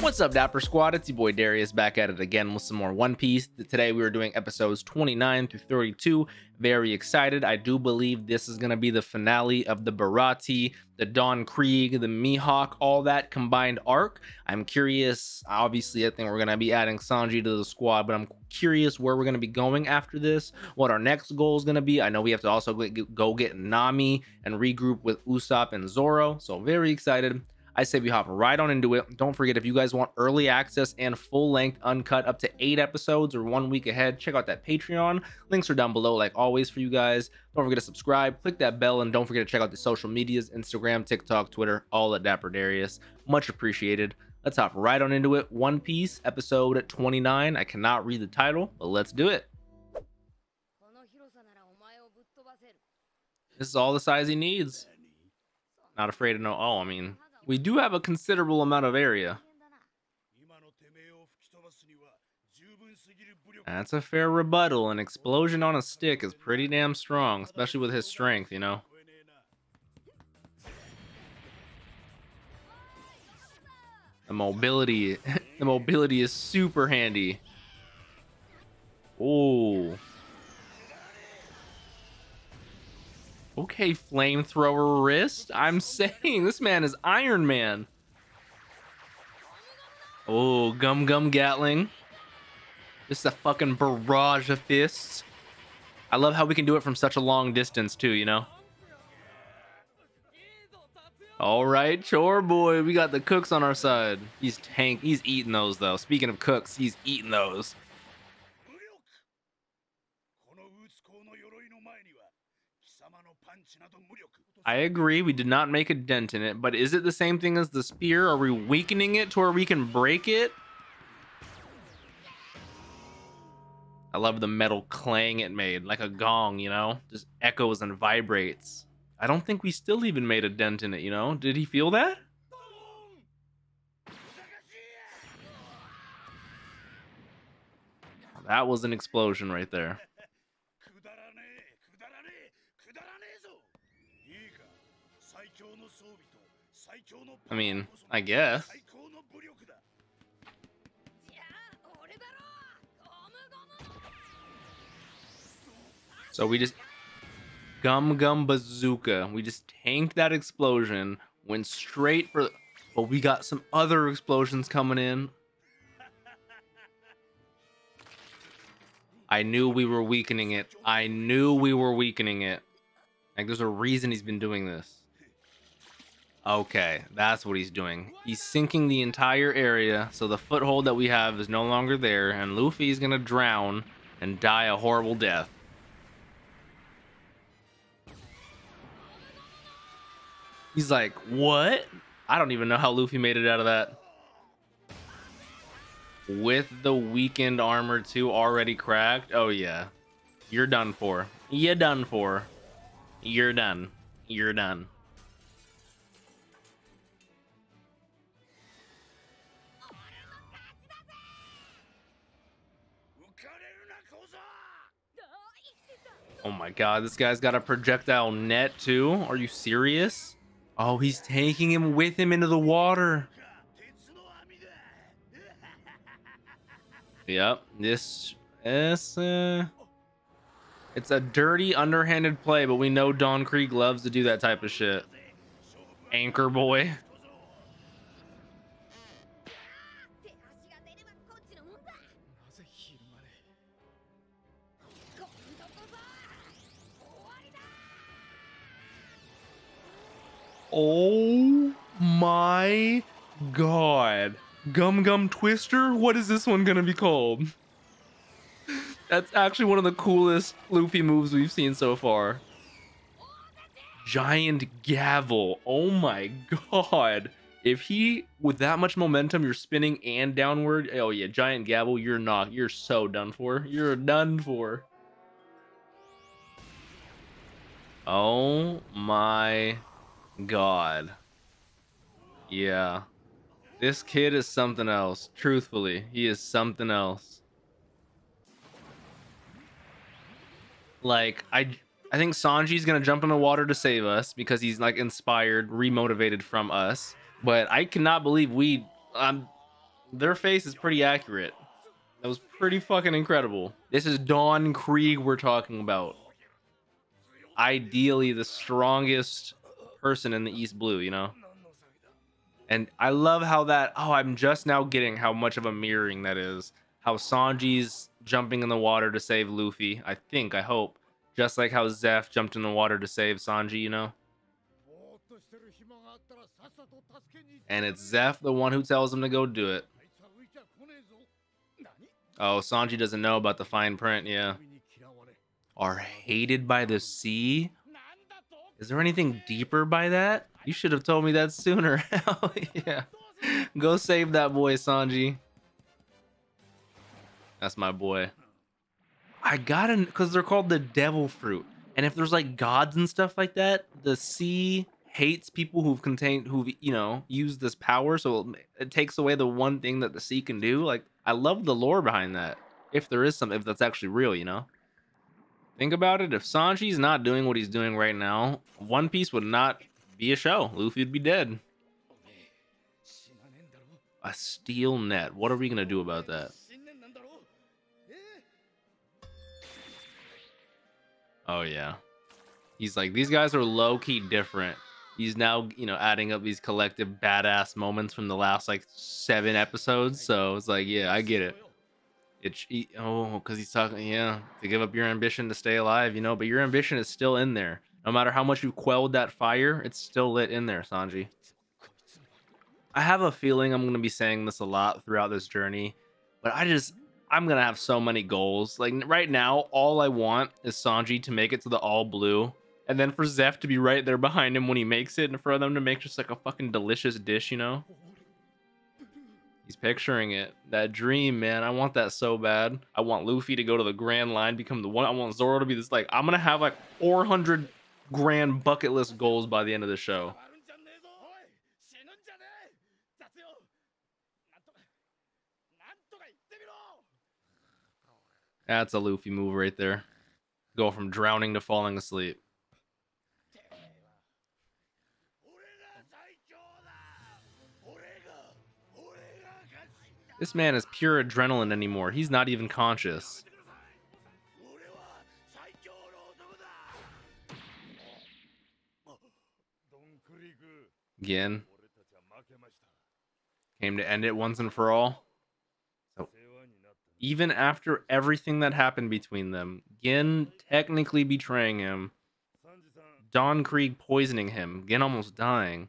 What's up, Dapper Squad? It's your boy Darius back at it again with some more One Piece. Today we are doing episodes 29 through 32. Very excited. I do believe this is going to be the finale of the Baratie, the Don Krieg, the Mihawk, all that combined arc. I'm curious. Obviously, I think we're going to be adding Sanji to the squad, but I'm curious where we're going to be going after this, what our next goal is going to be. I know we have to also go get Nami and regroup with Usopp and Zoro. So, very excited. I say we hop right on into it. Don't forget, if you guys want early access and full length uncut up to eight episodes or one week ahead, check out that Patreon. Links are down below, like always, for you guys. Don't forget to subscribe, click that bell, and don't forget to check out the social medias Instagram, TikTok, Twitter, all at Dapper Darius. Much appreciated. Let's hop right on into it. One Piece, episode 29. I cannot read the title, but let's do it. This is all the size he needs. Not afraid to know. Oh, I mean, we do have a considerable amount of area. That's a fair rebuttal. An explosion on a stick is pretty damn strong, especially with his strength, you know? The mobility, the mobility is super handy. Oh. Okay, flamethrower wrist. I'm saying this man is Iron Man. Oh, Gum Gum Gatling. Just a fucking barrage of fists. I love how we can do it from such a long distance too, you know? All right, chore boy, we got the cooks on our side. He's tank. He's eating those though. Speaking of cooks, he's eating those. I agree. We did not make a dent in it, but is it the same thing as the spear? Are we weakening it to where we can break it? I love the metal clang it made, like a gong, you know? Just echoes and vibrates. I don't think we still even made a dent in it, you know? Did he feel that? That was an explosion right there. I mean, I guess. So we just gum gum bazooka. We just tanked that explosion, went straight for. But we got some other explosions coming in. I knew we were weakening it. I knew we were weakening it. Like there's a reason he's been doing this. Okay, that's what he's doing. He's sinking the entire area, so the foothold that we have is no longer there, and Luffy's gonna drown and die a horrible death. He's like, what? I don't even know how Luffy made it out of that. With the weakened armor too already cracked? Oh yeah. You're done for. You're done for. You're done. You're done. Oh my god, this guy's got a projectile net too? Are you serious? Oh, he's taking him with him into the water. Yep, this is uh, it's a dirty underhanded play, but we know Don Krieg loves to do that type of shit. Anchor boy. Oh my god. Gum Gum Twister? What is this one gonna be called? That's actually one of the coolest Luffy moves we've seen so far. Giant Gavel. Oh my god. If he, with that much momentum, you're spinning and downward. Oh yeah, Giant Gavel, you're not. You're so done for. You're done for. Oh my God. Yeah. This kid is something else. Truthfully, he is something else. Like, I I think Sanji's gonna jump in the water to save us because he's like inspired, remotivated from us. But I cannot believe we um their face is pretty accurate. That was pretty fucking incredible. This is Don Krieg we're talking about. Ideally, the strongest person in the East Blue, you know? And I love how that. Oh, I'm just now getting how much of a mirroring that is. How Sanji's jumping in the water to save Luffy. I think, I hope. Just like how Zeff jumped in the water to save Sanji, you know? And it's Zeff the one who tells him to go do it. Oh, Sanji doesn't know about the fine print, yeah. Are hated by the sea? Is there anything deeper by that? You should have told me that sooner. Hell yeah. Go save that boy, Sanji. That's my boy. I gotta, because they're called the devil fruit. And if there's like gods and stuff like that, the sea hates people who've contained, who've, you know, used this power. So it takes away the one thing that the sea can do. Like, I love the lore behind that. If there is some, if that's actually real, you know? Think about it. If Sanji's not doing what he's doing right now, One Piece would not be a show. Luffy would be dead. A steel net. What are we going to do about that? Oh, yeah. He's like, these guys are low key different. He's now, you know, adding up these collective badass moments from the last like seven episodes. So it's like, yeah, I get it. It's oh, because he's talking, yeah, to give up your ambition to stay alive, you know, but your ambition is still in there. No matter how much you've quelled that fire, it's still lit in there, Sanji. I have a feeling I'm going to be saying this a lot throughout this journey, but I just, I'm going to have so many goals. Like right now, all I want is Sanji to make it to the all blue, and then for Zeff to be right there behind him when he makes it, and for them to make just like a fucking delicious dish, you know? He's picturing it. That dream, man. I want that so bad. I want Luffy to go to the Grand Line, become the one. I want Zoro to be this like, I'm to have like 400 grand bucket list goals by the end of the show. That's a Luffy move right there. Go from drowning to falling asleep. This man is pure adrenaline anymore. He's not even conscious. Again. Came to end it once and for all. So, even after everything that happened between them, Ghin technically betraying him, Don Krieg poisoning him, Ghin almost dying.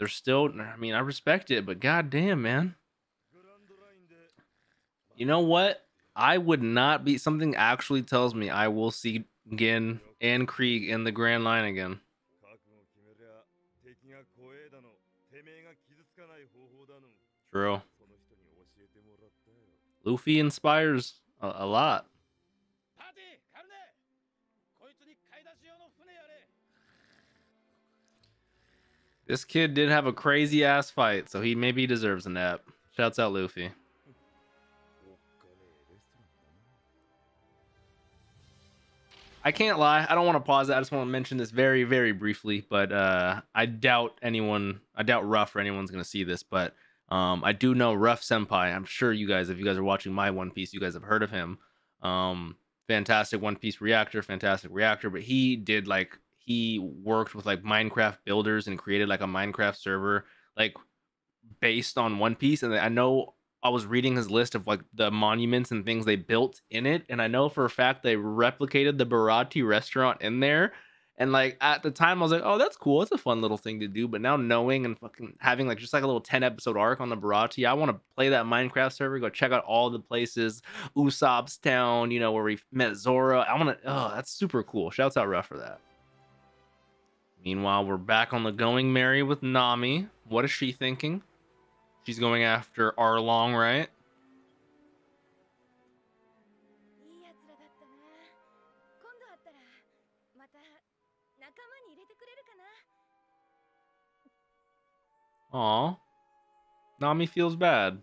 They're still, I mean, I respect it, but goddamn, man. You know what? I would not be, something actually tells me I will see Ghin and Krieg in the Grand Line again. True. Luffy inspires a, a lot. This kid did have a crazy ass fight, so he maybe deserves a nap. Shouts out Luffy. I can't lie. I don't want to pause it. I just want to mention this very, very briefly. But uh, I doubt anyone, I doubt Ruff or anyone's going to see this. But um, I do know Ruff Senpai. I'm sure you guys, if you guys are watching my One Piece, you guys have heard of him. Um, fantastic One Piece reactor, fantastic reactor. But he did like he worked with like Minecraft builders and created like a Minecraft server like based on One Piece. And I know I was reading his list of like the monuments and things they built in it, and I know for a fact they replicated the Baratie restaurant in there. And like at the time, I was like, "Oh, that's cool. It's a fun little thing to do." But now knowing and fucking having like just like a little ten episode arc on the Baratie, I want to play that Minecraft server. Go check out all the places, Usopp's town, you know, where we met Zoro. I want to. Oh, that's super cool. Shouts out Ruff for that. Meanwhile, we're back on the going merry with Nami. What is she thinking? She's going after Arlong, right? Aw. Nami feels bad.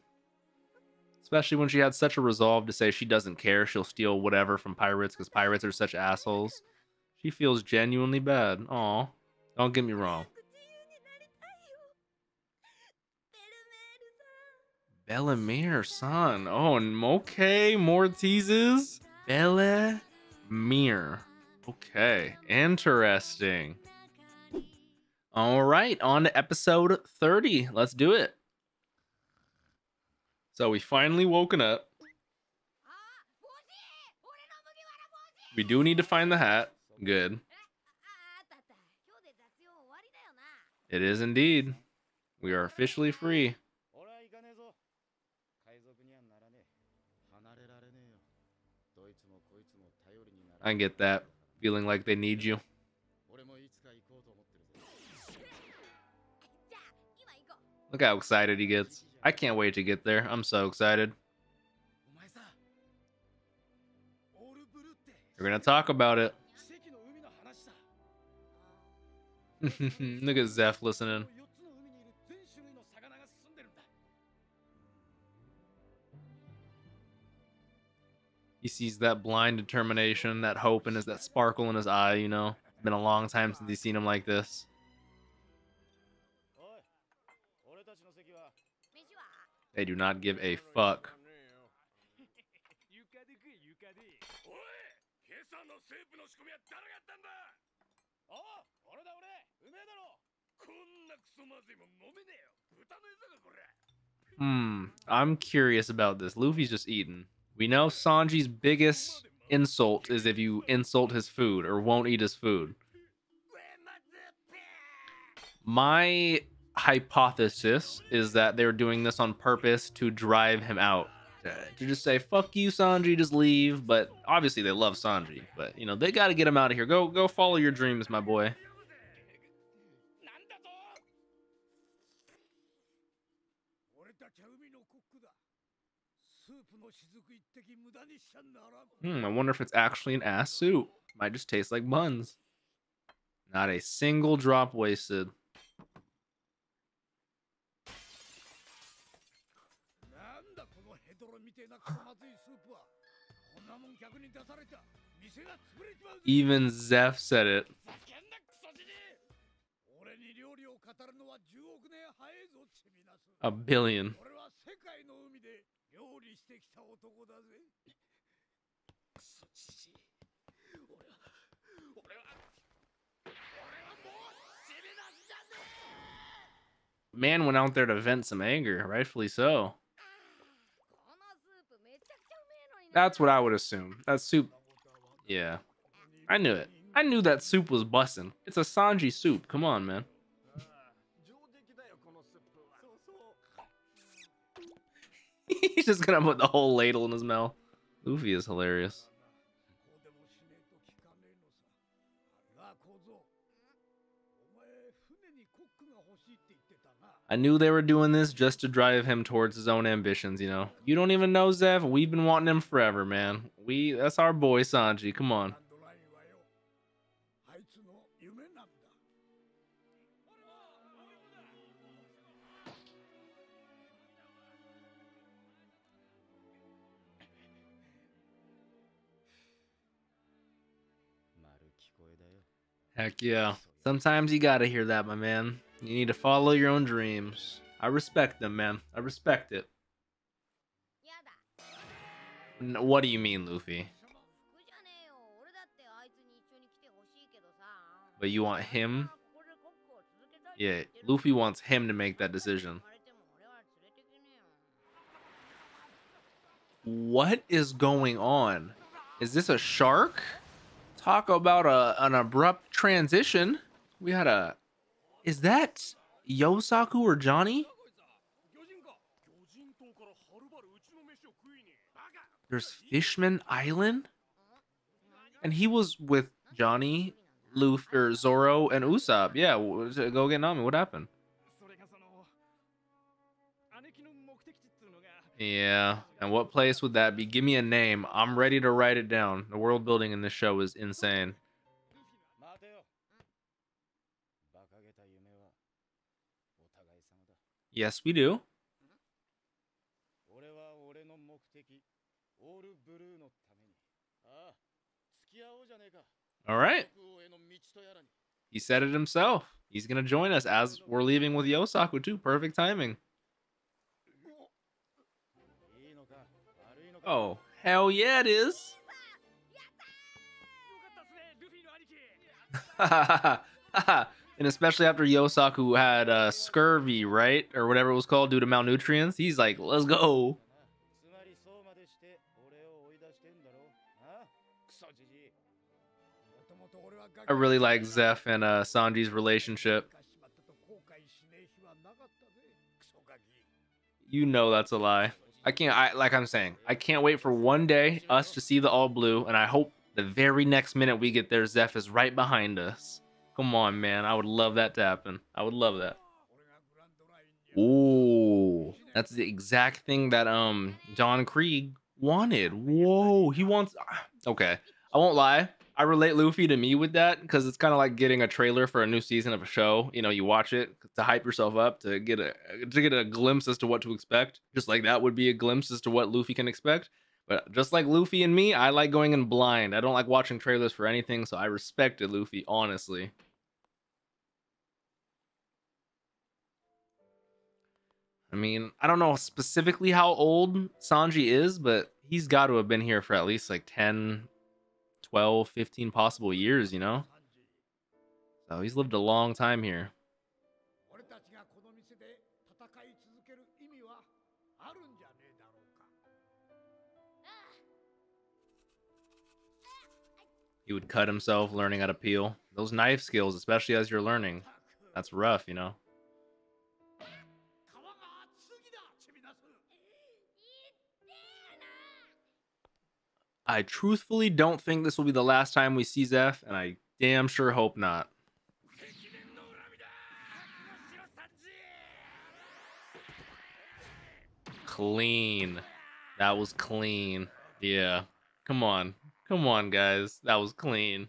Especially when she had such a resolve to say she doesn't care. She'll steal whatever from pirates because pirates are such assholes. She feels genuinely bad. Aw. Don't get me wrong. Bellemere, son. Oh, and okay, more teases. Bellemere. Okay, interesting. All right, on to episode 30. Let's do it. So we finally woken up. We do need to find the hat. Good. It is indeed. We are officially free. I get that. Feeling like they need you. Look how excited he gets. I can't wait to get there. I'm so excited. We're gonna talk about it. Look at Zeff listening. He sees that blind determination, that hope, and his that sparkle in his eye. You know, it's been a long time since he's seen him like this. They do not give a fuck. Hmm, I'm curious about this. Luffy's just eating. We know Sanji's biggest insult is if you insult his food or won't eat his food. My hypothesis is that they're doing this on purpose to drive him out. To just say, fuck you, Sanji, just leave. But obviously they love Sanji. But, you know, they got to get him out of here. Go, go follow your dreams, my boy. Hmm, I wonder if it's actually an ass soup. Might just taste like buns. Not a single drop wasted. Even Zeff said it. A billion. Man went out there to vent some anger, rightfully so. That's what I would assume. That soup. Yeah. I knew it. I knew that soup was bussin'. It's a Sanji soup. Come on, man. He's just gonna put the whole ladle in his mouth. Luffy is hilarious. I knew they were doing this just to drive him towards his own ambitions, you know. You don't even know Zeff. We've been wanting him forever, man. We that's our boy Sanji. Come on. Heck yeah. Sometimes you gotta hear that, my man. You need to follow your own dreams. I respect them, man. I respect it. What do you mean, Luffy? But you want him? Yeah, Luffy wants him to make that decision. What is going on? Is this a shark? Talk about a, an abrupt transition. We had a is that Yosaku or Johnny? There's Fishman Island? And he was with Johnny, Luffy, or Zoro, and Usopp. Yeah, go get Nami. What happened? Yeah, and what place would that be? Give me a name. I'm ready to write it down. The world building in this show is insane. Yes, we do. All right. He said it himself. He's going to join us as we're leaving with Yosaku, too. Perfect timing. Oh, hell yeah, it is. and especially after Yosaku had uh, scurvy, right? Or whatever it was called due to malnutrients. He's like, let's go. I really like Zeff and uh, Sanji's relationship. You know that's a lie. I can't. I like I'm saying. I can't wait for one day us to see the all blue, and I hope the very next minute we get there, Zeff is right behind us. Come on, man. I would love that to happen. I would love that. Ooh, that's the exact thing that um Don Krieg wanted. Whoa, he wants. Okay, I won't lie. I relate Luffy to me with that because it's kind of like getting a trailer for a new season of a show. You know, you watch it to hype yourself up to get a to get a glimpse as to what to expect. Just like that would be a glimpse as to what Luffy can expect. But just like Luffy and me, I like going in blind. I don't like watching trailers for anything, so I respected Luffy honestly. I mean, I don't know specifically how old Sanji is, but he's got to have been here for at least like 10, 12, 15 possible years, you know? So he's lived a long time here. He would cut himself learning how to peel. Those knife skills, especially as you're learning, that's rough, you know? I truthfully don't think this will be the last time we see Zeff, and I damn sure hope not. Clean. That was clean. Yeah. Come on. Come on, guys. That was clean.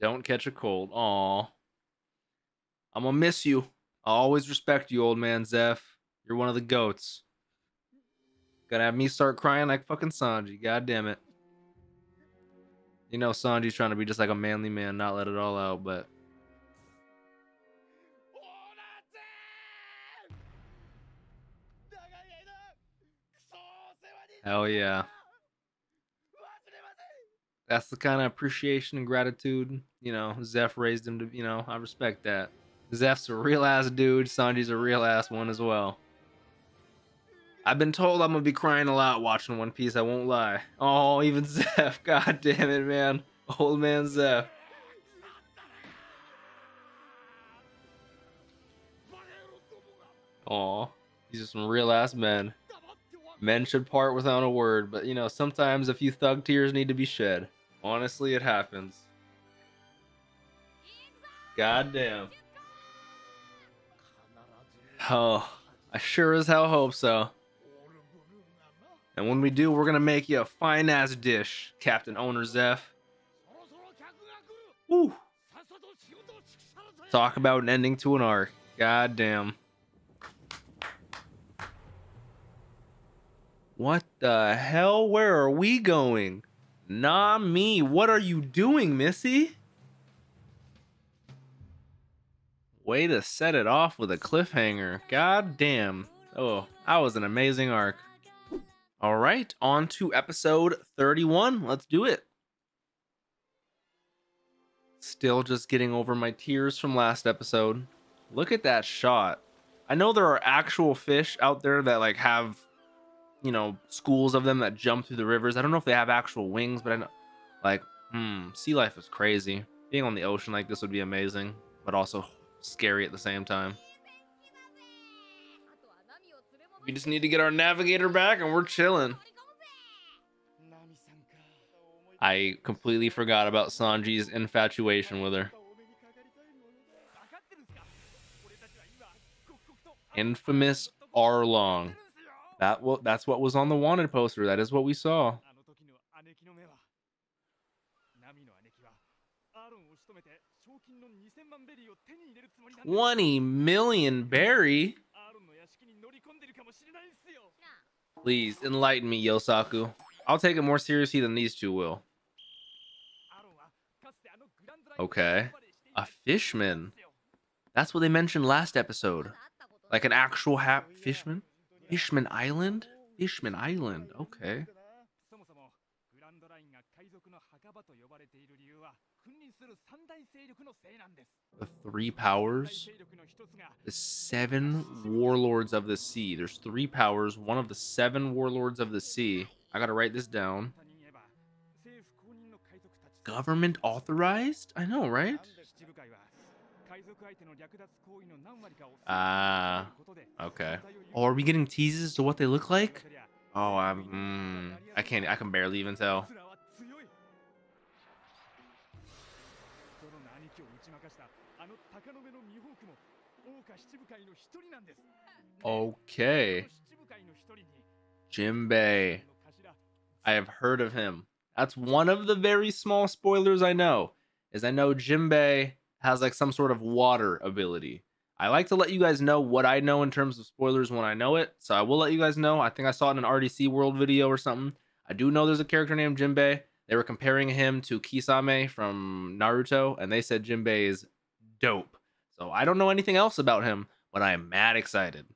Don't catch a cold. Aw. I'm gonna miss you. I'll always respect you, old man Zeff. You're one of the goats. Gonna have me start crying like fucking Sanji. God damn it. You know Sanji's trying to be just like a manly man, not let it all out, but Hell yeah. That's the kind of appreciation and gratitude, you know, Zeff raised him to, you know, I respect that. Zeff's a real ass dude, Sanji's a real ass one as well. I've been told I'm gonna be crying a lot watching One Piece, I won't lie. Oh, even Zeff, god damn it, man. Old man Zeff. Oh, these are some real ass men. Men should part without a word, but you know, sometimes a few thug tears need to be shed. Honestly, it happens. God damn. Oh, I sure as hell hope so. And when we do, we're gonna make you a fine ass dish, Captain Owner Zeff. Woo! Talk about an ending to an arc. God damn. What the hell? Where are we going? Nah, me. What are you doing, Missy? Way to set it off with a cliffhanger. God damn. Oh, that was an amazing arc. All right, on to episode 31. Let's do it. Still just getting over my tears from last episode. Look at that shot. I know there are actual fish out there that like have you know, schools of them that jump through the rivers. I don't know if they have actual wings, but I know, like, hmm, sea life is crazy. Being on the ocean like this would be amazing, but also scary at the same time. We just need to get our navigator back and we're chilling. I completely forgot about Sanji's infatuation with her. Infamous Arlong. That well, that's what was on the wanted poster. That is what we saw. 20 million berry? Please enlighten me, Yosaku. I'll take it more seriously than these two will. Okay. A fishman. That's what they mentioned last episode. Like an actual ha- fishman? Fishman Island? Fishman Island, okay. The three powers, the seven warlords of the sea. There's three powers, one of the seven warlords of the sea. I gotta write this down. Government authorized? I know, right? Ah, uh, okay. Oh, are we getting teases to what they look like? Oh, I'm. Mm, I can't. I can barely even tell. Okay. Jimbei. I have heard of him. That's one of the very small spoilers I know. Is I know Jimbei has like some sort of water ability. I like to let you guys know what I know in terms of spoilers when I know it. So I will let you guys know. I think I saw it in an RDC World video or something. I do know there's a character named Jinbei. They were comparing him to Kisame from Naruto, and they said Jinbei is dope. So I don't know anything else about him, but I am mad excited.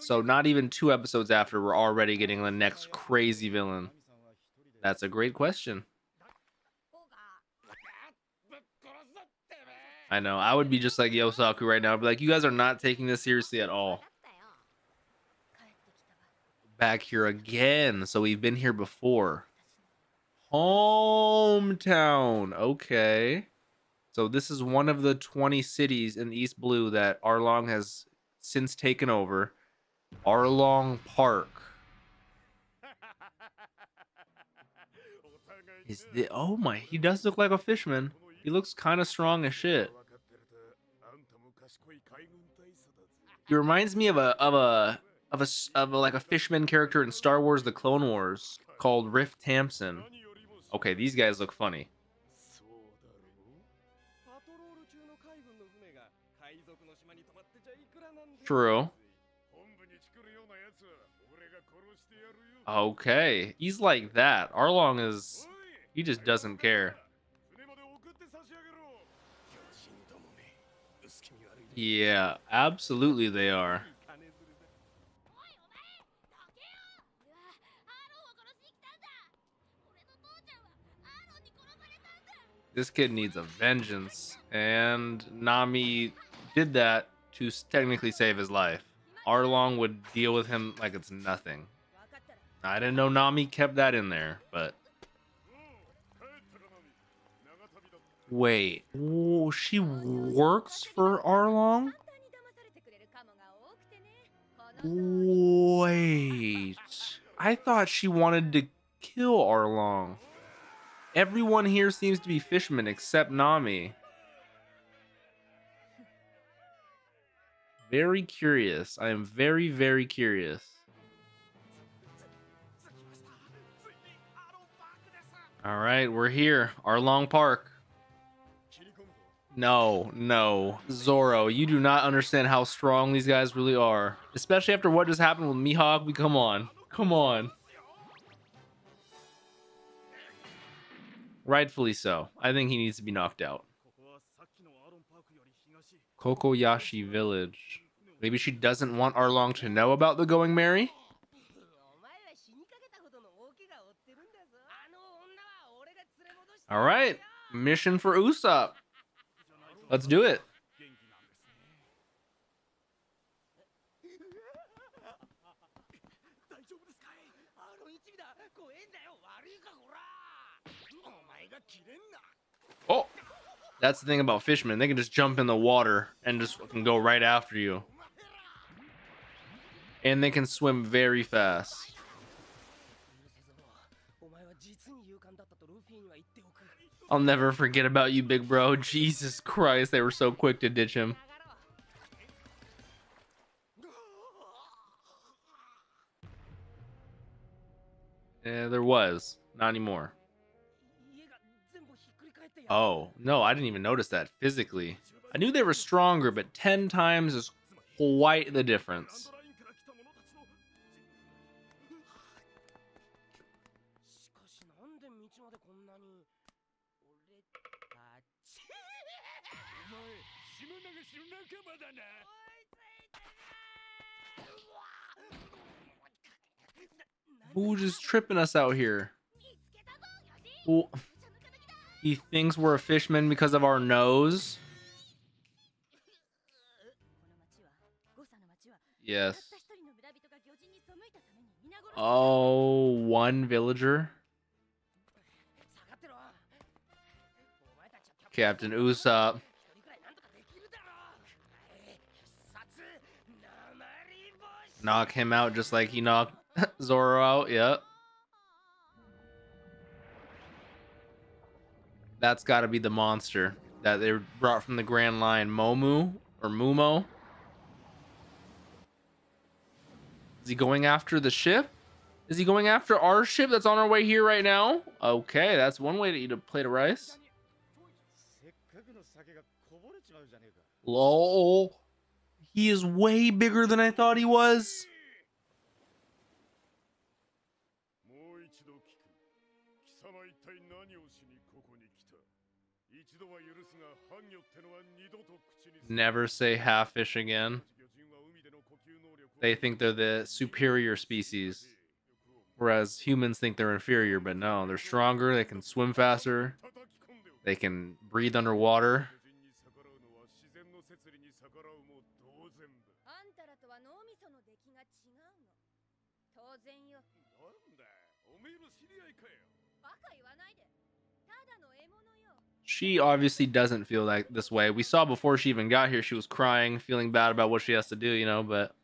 So not even two episodes after, we're already getting the next crazy villain. That's a great question. I know. I would be just like Yosaku right now. I'd be like, you guys are not taking this seriously at all. Back here again. So we've been here before. Hometown. Okay. So this is one of the 20 cities in East Blue that Arlong has since taken over. Arlong Park. Is the oh my he does look like a fisherman. He looks kind of strong as shit. He reminds me of a of a of a of a, like a fishman character in Star Wars: The Clone Wars called Riff Tamson. Okay, these guys look funny. True. Okay, he's like that. Arlong is he just doesn't care. Yeah, absolutely they are. This kid needs a vengeance, and Nami did that to technically save his life. Arlong would deal with him like it's nothing. I didn't know Nami kept that in there, but wait, oh, she works for Arlong. Wait, I thought she wanted to kill Arlong. Everyone here seems to be fishermen except Nami. Very curious. I am very, very curious. All right, we're here. Arlong Park. No, no. Zoro, you do not understand how strong these guys really are. Especially after what just happened with Mihawk. We come on. Come on. Rightfully so. I think he needs to be knocked out. Cocoyashi Village. Maybe she doesn't want Arlong to know about the Going Merry? Alright. Mission for Usopp. Let's do it. Oh, that's the thing about fishermen. They can just jump in the water and just can go right after you. And they can swim very fast. I'll never forget about you, big bro. Jesus Christ, they were so quick to ditch him. Yeah, there was. Not anymore. Oh, no, I didn't even notice that physically. I knew they were stronger, but 10 times is quite the difference. Who's just tripping us out here? Who, he thinks we're a fishman because of our nose? Yes. Oh, one villager? Captain Usopp. Knock him out just like he knocked Zoro out, Yep. That's got to be the monster that they brought from the Grand Line, Momu or Mumo. Is he going after the ship? Is he going after our ship that's on our way here right now? Okay, that's one way to eat a plate of rice. Lol. He is way bigger than I thought he was. never say half fish again. They think they're the superior species. Whereas humans think they're inferior, but no, they're stronger, they can swim faster, they can breathe underwater. She obviously doesn't feel like this way. We saw before she even got here, she was crying, feeling bad about what she has to do, you know, but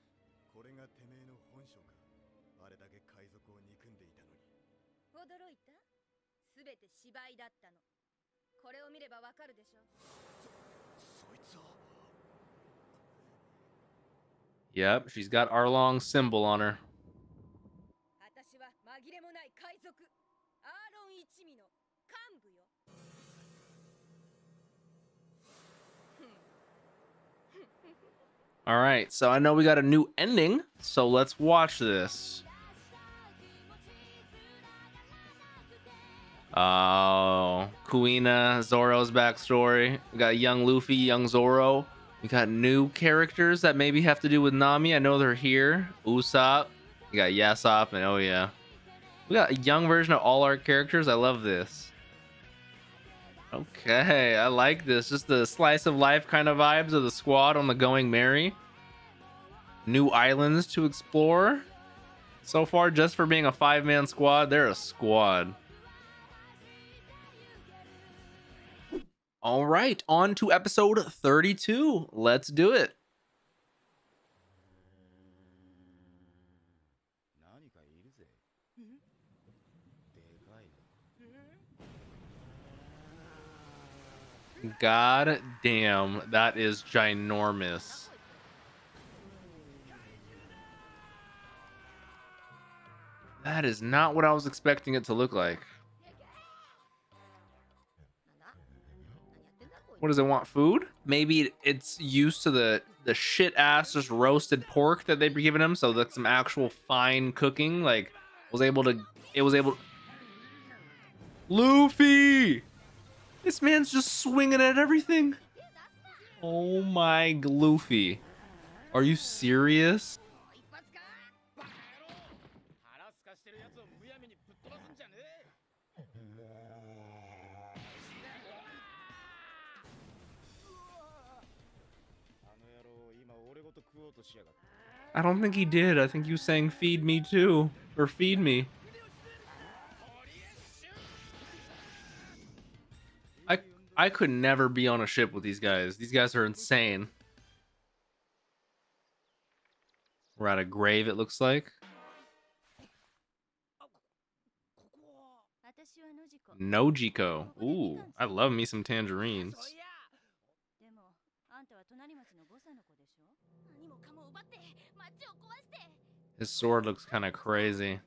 Yep, she's got Arlong's symbol on her. All right, so I know we got a new ending, so let's watch this. Oh, Kuina, Zoro's backstory. We got young Luffy, young Zoro. We got new characters that maybe have to do with Nami. I know they're here. Usopp. We got Yasopp, and oh yeah. We got a young version of all our characters. I love this. Okay, I like this. Just the slice of life kind of vibes of the squad on the Going Merry. New islands to explore. So far, just for being a five man squad, they're a squad. All right, on to episode 32. Let's do it. God damn, that is ginormous. That is not what I was expecting it to look like. What does it want? Food? Maybe it's used to the the shit ass just roasted pork that they've given him. So that's some actual fine cooking. Like was able to. It was able. Luffy. This man's just swinging at everything. Oh my gloofy. Are you serious? I don't think he did. I think you sang feed me too. Or feed me. I could never be on a ship with these guys. These guys are insane. We're at a grave, it looks like. Nojiko. Ooh, I love me some tangerines. His sword looks kind of crazy.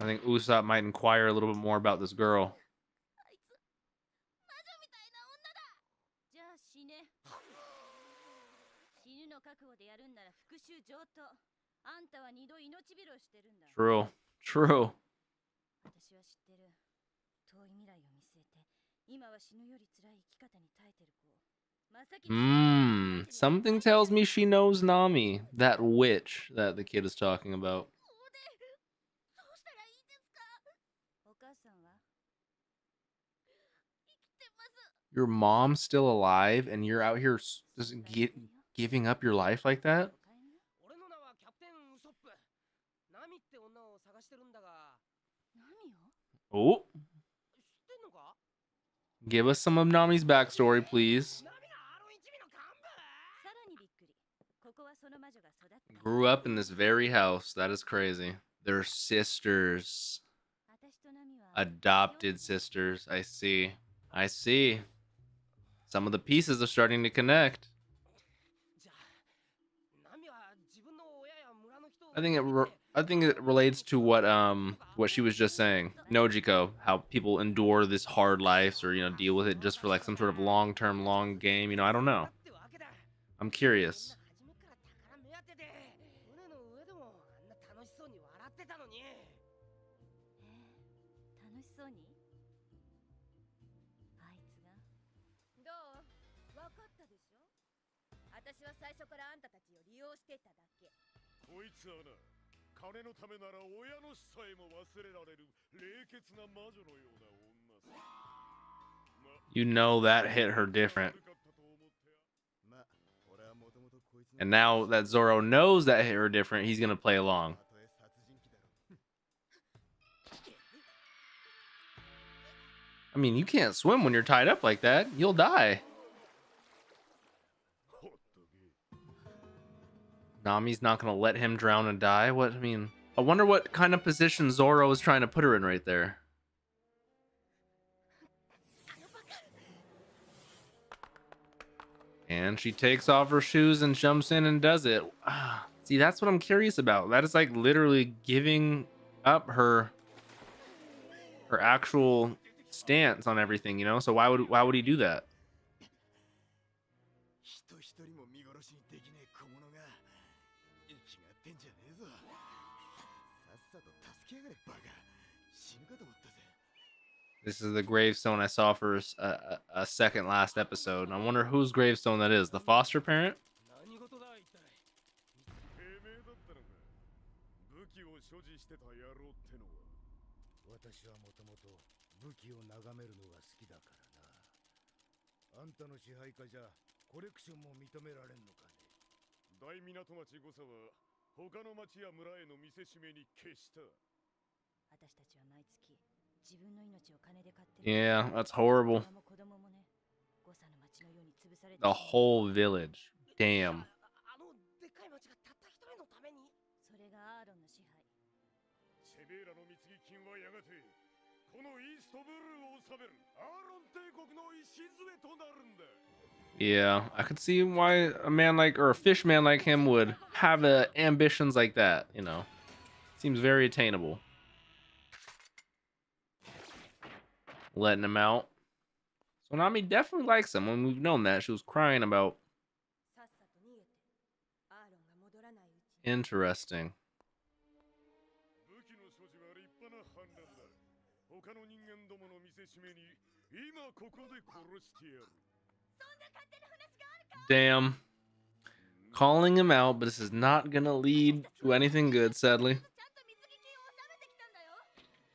I think Usopp might inquire a little bit more about this girl. True. True. Mmm. Something tells me she knows Nami, that witch that the kid is talking about. your mom's still alive and you're out here just get, giving up your life like that? Oh. Give us some of Nami's backstory, please. Grew up in this very house. That is crazy. They're sisters. Adopted sisters. I see. I see. Some of the pieces are starting to connect. I think it I think it relates to what um what she was just saying. Nojiko, how people endure this hard life, or you know deal with it just for like some sort of long-term long game, you know, I don't know. I'm curious. こいつはな金のためなら親の死さえも忘れられる冷血な魔女のような女さ You know that hit her different. 悪かったと思ってやま俺はもともとこいつの And now that Zoro knows that hit her different, he's gonna play along. たとえ殺人鬼だろ I mean, you can't swim when you're tied up like that. You'll die. Nami's not gonna let him drown and die. What I mean, I wonder what kind of position Zoro is trying to put her in right there. And she takes off her shoes and jumps in and does it. See, that's what I'm curious about. That is like literally giving up her her actual stance on everything, you know? So why would why would he do that? This is the gravestone I saw for s- a, a, a second last episode. I wonder whose gravestone that is. The foster parent? Yeah, that's horrible. The whole village. Damn. Yeah, I could see why a man like or a fish man like him would have uh, ambitions like that, you know. Seems very attainable. letting him out. So Nami definitely likes him, and we've known that. She was crying about. Interesting. Damn. Calling him out, but this is not going to lead to anything good, sadly.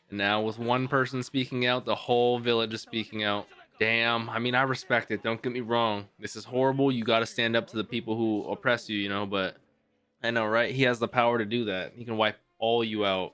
And now with one person speaking out, the whole village is speaking out. Damn. I mean, I respect it. Don't get me wrong. This is horrible. You got to stand up to the people who oppress you, you know, but I know, right? He has the power to do that. He can wipe all you out.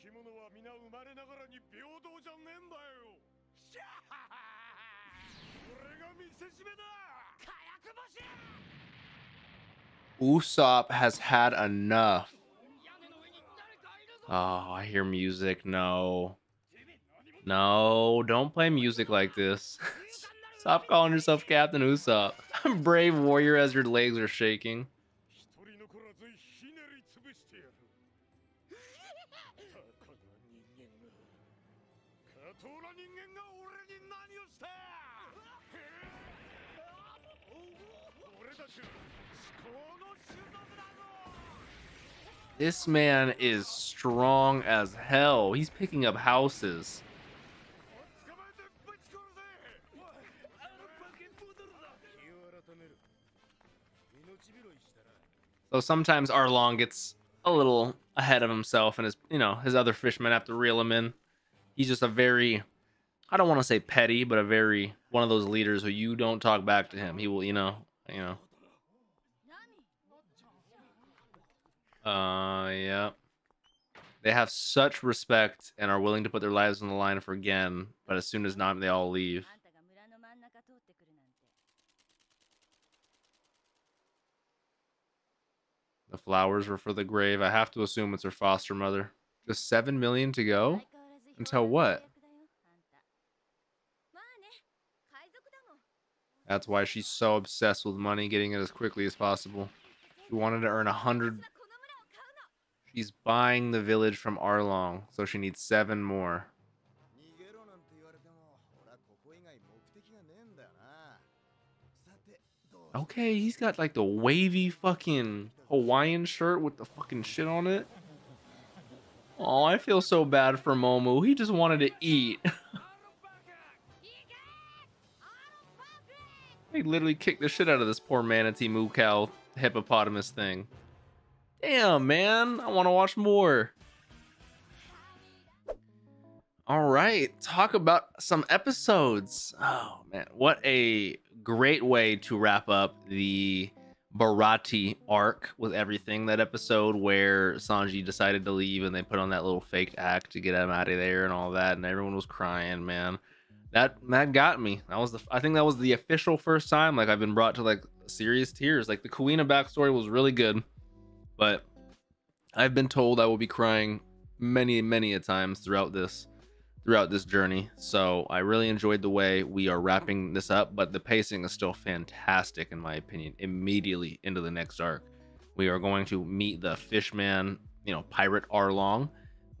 きてるから楽しんだたとえお前のような虫けらでもな生き物は皆生まれながらに平等じゃねえんだよシャッハハ俺が見せしめだ火薬星 Usopp has had enough. 屋根の上に誰かいるぞ Oh, I hear music. No. No, don't play music like this. Stop calling yourself Captain Usopp. Brave warrior as your legs are shaking. This man is strong as hell. He's picking up houses. So sometimes Arlong gets a little ahead of himself, and his you know his other fishermen have to reel him in. He's just a very, I don't want to say petty, but a very one of those leaders who you don't talk back to him. He will, you know, you know. Uh, yeah. They have such respect and are willing to put their lives on the line for again, but as soon as not, they all leave. The flowers were for the grave. I have to assume it's her foster mother. Just 7 million to go? Until what? That's why she's so obsessed with money, getting it as quickly as possible. She wanted to earn a hundred She's buying the village from Arlong, so she needs seven more. Okay, he's got like the wavy fucking Hawaiian shirt with the fucking shit on it. Oh, I feel so bad for Momoo. He just wanted to eat. they literally kicked the shit out of this poor manatee moo cow hippopotamus thing. Damn, man. I want to watch more. All right, talk about some episodes. Oh man, what a great way to wrap up the Baratie arc with everything. That episode where Sanji decided to leave and they put on that little fake act to get him out of there and all that, and everyone was crying, man. That that got me. That was the I think that was the official first time like I've been brought to like serious tears. Like the Kuina backstory was really good, but I've been told I will be crying many many a times throughout this throughout this journey. So I really enjoyed the way we are wrapping this up, but the pacing is still fantastic in my opinion. Immediately into the next arc, we are going to meet the fishman, you know, pirate Arlong.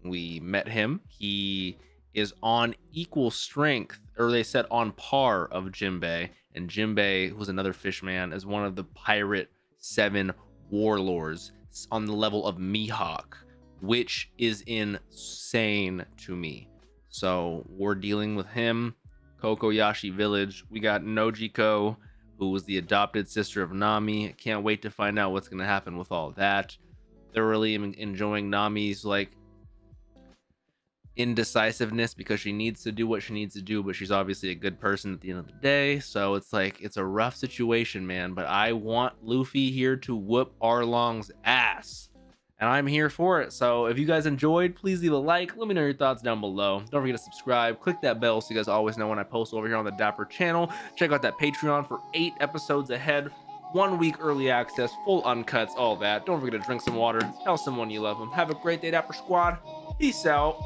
We met him. He is on equal strength, or they said on par of Jimbei, and Jimbei, who's another fishman, is one of the pirate seven warlords on the level of Mihawk, which is insane to me. So we're dealing with him, Cocoyashi Village. We got Nojiko, who was the adopted sister of Nami. Can't wait to find out what's gonna happen with all that. Thoroughly en- enjoying Nami's like indecisiveness because she needs to do what she needs to do, but she's obviously a good person at the end of the day. So it's like it's a rough situation, man. But I want Luffy here to whoop Arlong's ass. And I'm here for it. So if you guys enjoyed, please leave a like. Let me know your thoughts down below. Don't forget to subscribe. Click that bell so you guys always know when I post over here on the Dapper channel. Check out that Patreon for eight episodes ahead one week early access, full uncuts, all that. Don't forget to drink some water, tell someone you love them. Have a great day, Dapper Squad. Peace out.